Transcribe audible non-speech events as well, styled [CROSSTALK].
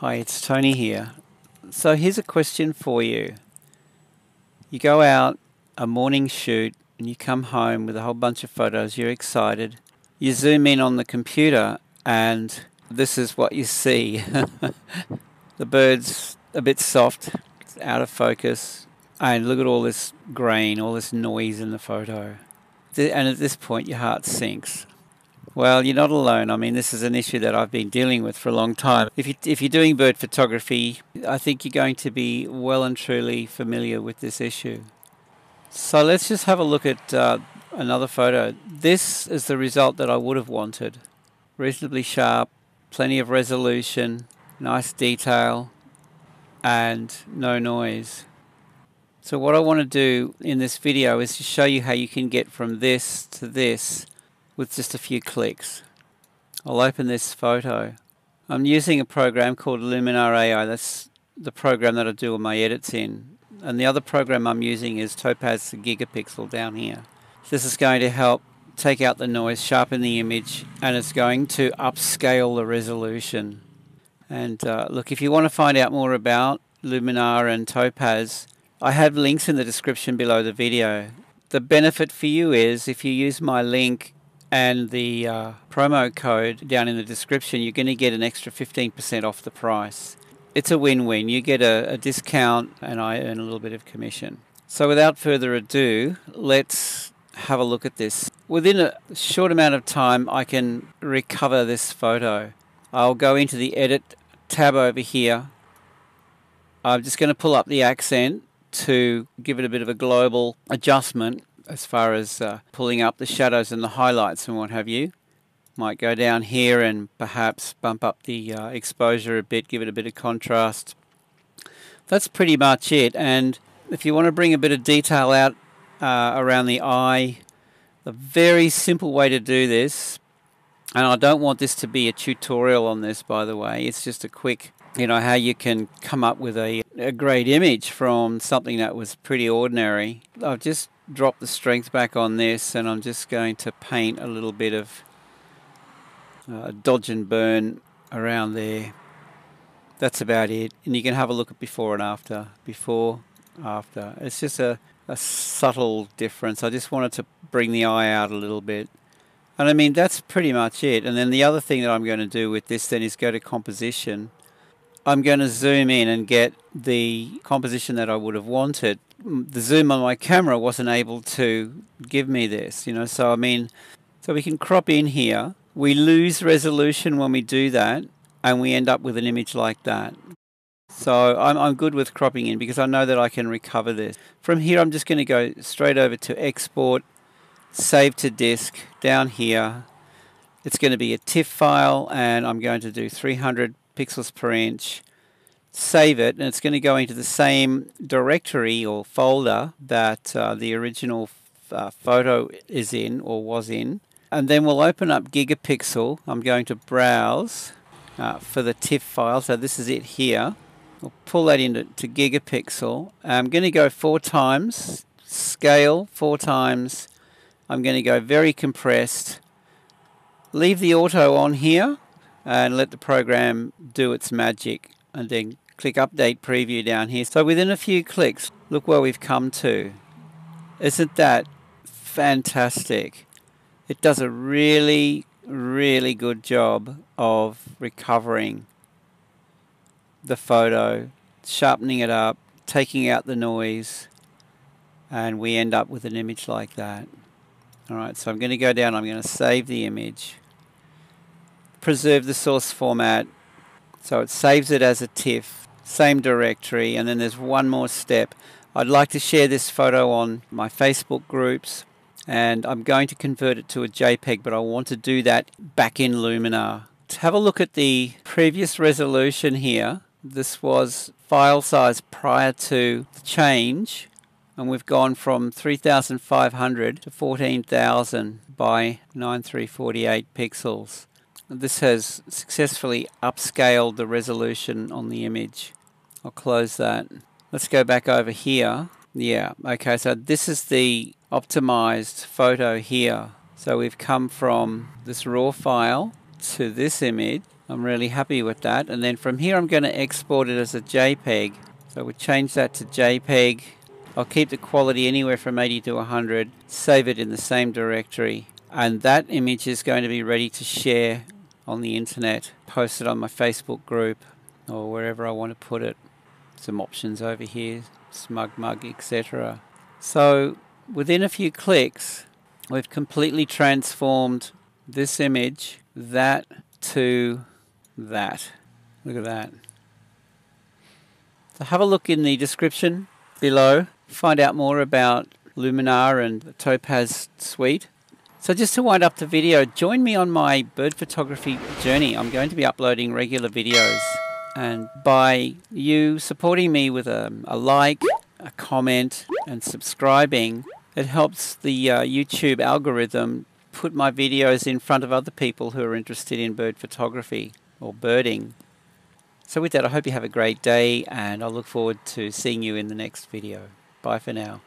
Hi, it's Tony here. So here's a question for you. You go out a morning shoot and you come home with a whole bunch of photos, you're excited. You zoom in on the computer and this is what you see. [LAUGHS] the bird's a bit soft, it's out of focus, and look at all this grain, all this noise in the photo. And at this point, your heart sinks. Well, you're not alone. I mean, this is an issue that I've been dealing with for a long time. If, you, if you're doing bird photography, I think you're going to be well and truly familiar with this issue. So let's just have a look at uh, another photo. This is the result that I would have wanted. Reasonably sharp, plenty of resolution, nice detail, and no noise. So what I want to do in this video is to show you how you can get from this to this with just a few clicks. I'll open this photo. I'm using a program called Luminar AI. That's the program that I do all my edits in. And the other program I'm using is Topaz Gigapixel down here. This is going to help take out the noise, sharpen the image, and it's going to upscale the resolution. And uh, look, if you want to find out more about Luminar and Topaz, I have links in the description below the video. The benefit for you is if you use my link and the uh, promo code down in the description, you're going to get an extra 15% off the price. It's a win win. You get a, a, discount, and I earn a little bit of commission. So, without further ado, let's have a look at this. Within a short amount of time, I can recover this photo. I'll go into the edit tab over here. I'm just going to pull up the accent to give it a bit of a global adjustment as far as uh, pulling up the shadows and the highlights and what have you. Might go down here and perhaps bump up the uh, exposure a bit, give it a bit of contrast. That's pretty much it. And if you want to bring a bit of detail out uh, around the eye, a very simple way to do this, and I don't want this to be a tutorial on this by the way, it's just a quick, you know, how you can come up with a, a great image from something that was pretty ordinary. I've just drop the strength back on this and I'm just going to paint a little bit of uh, dodge and burn around there. That's about it. And you can have a look at before and after. Before, after. It's just a, a subtle difference. I just wanted to bring the eye out a little bit. And I mean, that's pretty much it. And then the other thing that I'm going to do with this then is go to composition. I'm going to zoom in and get the composition that I would have wanted the zoom on my camera wasn't able to give me this, you know. So I mean, so we can crop in here. We lose resolution when we do that, and we end up with an image like that. So I'm, I'm good with cropping in because I know that I can recover this. From here, I'm just going to go straight over to export, save to disk down here. It's going to be a TIFF file, and I'm going to do 300 pixels per inch save it, and it's going to go into the same directory or folder that uh, the original uh, photo is in or was in. And then we'll open up Gigapixel. I'm going to browse uh, for the TIFF file. So this is it here. We'll pull that into to Gigapixel. I'm going to go four times, scale four times. I'm going to go very compressed. Leave the auto on here and let the program do its magic and then click update preview down here. So within a few clicks, look where we've come to. Isn't that fantastic? It does a really, really good job of recovering the photo, sharpening it up, taking out the noise, and we end up with an image like that. Alright, so I'm going to go down, I'm going to save the image, preserve the source format, so it saves it as a TIFF, same directory, and then there's one more step. I'd like to share this photo on my Facebook groups, and I'm going to convert it to a JPEG, but I want to do that back in Luminar. To have a look at the previous resolution here, this was file size prior to the change, and we've gone from 3500 to 14000 by 9348 pixels. This has successfully upscaled the resolution on the image. I'll close that. Let's go back over here. Yeah, okay, so this is the optimized photo here. So we've come from this raw file to this image I'm really happy with that. And then from here I'm going to export it as a JPEG. So we'll change that to JPEG. I'll keep the quality anywhere from 80 to 100, save it in the same directory. And that image is going to be ready to share on the internet, post it on my Facebook group or wherever I want to put it. Some options over here, SmugMug, etc. So within a few clicks, we've completely transformed this image, that to that. Look at that. So have a look in the description below. Find out more about Luminar and the Topaz suite. So just to wind up the video, join me on my bird photography journey. I'm going to be uploading regular videos and by you supporting me with a, a like, a comment and subscribing, it helps the uh, YouTube algorithm put my videos in front of other people who are interested in bird photography or birding. So with that, I hope you have a great day and I look forward to seeing you in the next video. Bye for now.